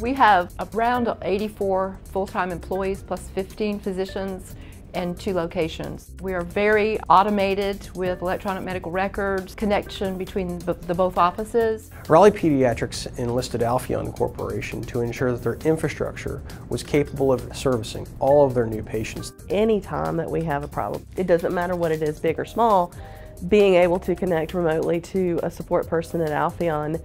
We have around 84 full-time employees plus 15 physicians and two locations. We are very automated with electronic medical records, connection between the both offices. Raleigh Pediatrics enlisted Alpheon Corporation to ensure that their infrastructure was capable of servicing all of their new patients. Anytime that we have a problem, it doesn't matter what it is, big or small, being able to connect remotely to a support person at Alpheon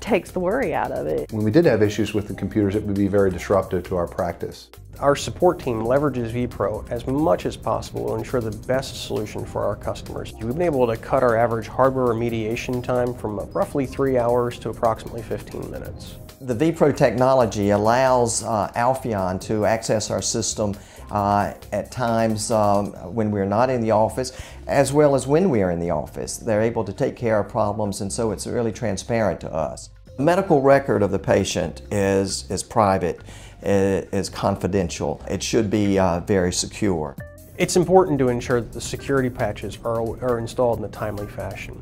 takes the worry out of it. When we did have issues with the computers, it would be very disruptive to our practice. Our support team leverages vPro as much as possible to ensure the best solution for our customers. We've been able to cut our average hardware remediation time from roughly three hours to approximately 15 minutes. The vPro technology allows uh, Alpheon to access our system uh, at times um, when we're not in the office, as well as when we are in the office. They're able to take care of problems, and so it's really transparent to us. The medical record of the patient is, is private, is confidential. It should be uh, very secure. It's important to ensure that the security patches are, are installed in a timely fashion.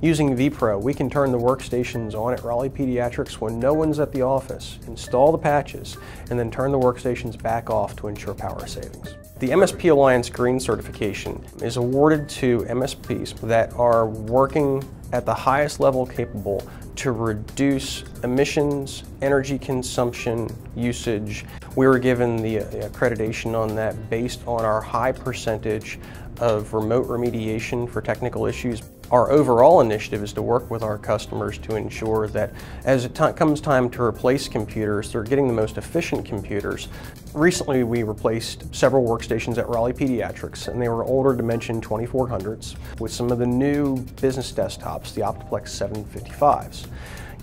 Using vPro, we can turn the workstations on at Raleigh Pediatrics when no one's at the office, install the patches, and then turn the workstations back off to ensure power savings. The MSP Alliance Green certification is awarded to MSPs that are working at the highest level capable to reduce emissions, energy consumption, usage. We were given the uh, accreditation on that based on our high percentage of remote remediation for technical issues. Our overall initiative is to work with our customers to ensure that as it comes time to replace computers, they're getting the most efficient computers. Recently, we replaced several workstations at Raleigh Pediatrics, and they were older Dimension 2400s with some of the new business desktops, the Optiplex 755s.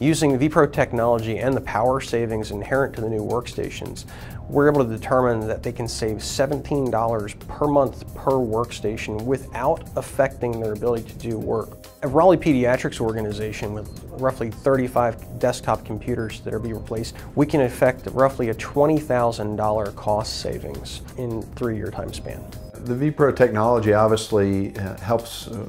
Using vPro technology and the power savings inherent to the new workstations, we're able to determine that they can save $17 per month per workstation without affecting their ability to do work. A Raleigh Pediatrics organization with roughly 35 desktop computers that are being replaced, we can effect roughly a $20,000 cost savings in three-year time span. The vPro technology obviously uh, helps uh,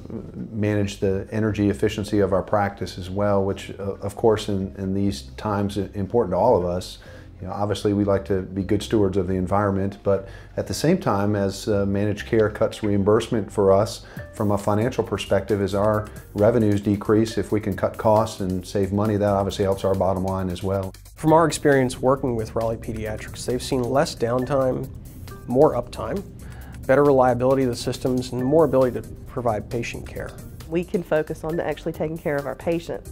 manage the energy efficiency of our practice as well, which uh, of course in, in these times important to all of us. You know, obviously we like to be good stewards of the environment, but at the same time as uh, managed care cuts reimbursement for us from a financial perspective as our revenues decrease, if we can cut costs and save money, that obviously helps our bottom line as well. From our experience working with Raleigh Pediatrics, they've seen less downtime, more uptime, better reliability of the systems, and more ability to provide patient care. We can focus on actually taking care of our patients.